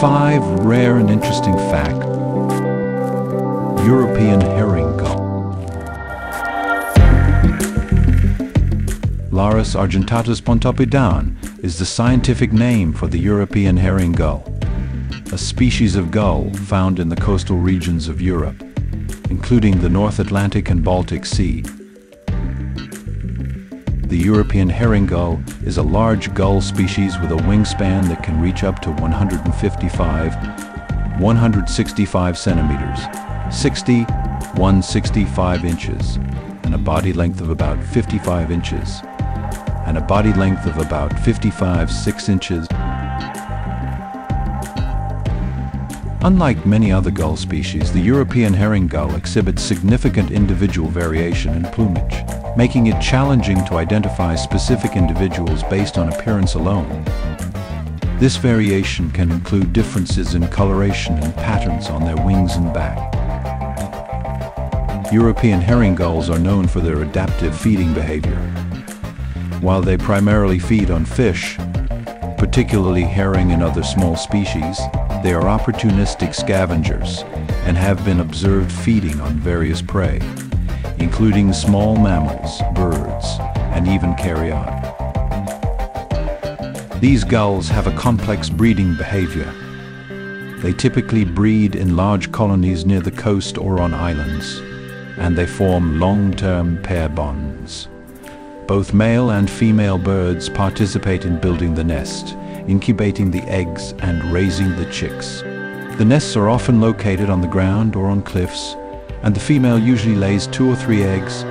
5. Rare and interesting fact. European herring gull. Larus argentatus Pontoppidan is the scientific name for the European herring gull, a species of gull found in the coastal regions of Europe, including the North Atlantic and Baltic Sea. The European herring gull is a large gull species with a wingspan that can reach up to 155, 165 centimeters, 60, 165 inches, and a body length of about 55 inches, and a body length of about 55, 6 inches. Unlike many other gull species, the European herring gull exhibits significant individual variation in plumage, making it challenging to identify specific individuals based on appearance alone. This variation can include differences in coloration and patterns on their wings and back. European herring gulls are known for their adaptive feeding behavior. While they primarily feed on fish, particularly herring and other small species, they are opportunistic scavengers and have been observed feeding on various prey, including small mammals, birds, and even carrion. These gulls have a complex breeding behavior. They typically breed in large colonies near the coast or on islands, and they form long-term pair bonds. Both male and female birds participate in building the nest, incubating the eggs and raising the chicks. The nests are often located on the ground or on cliffs, and the female usually lays two or three eggs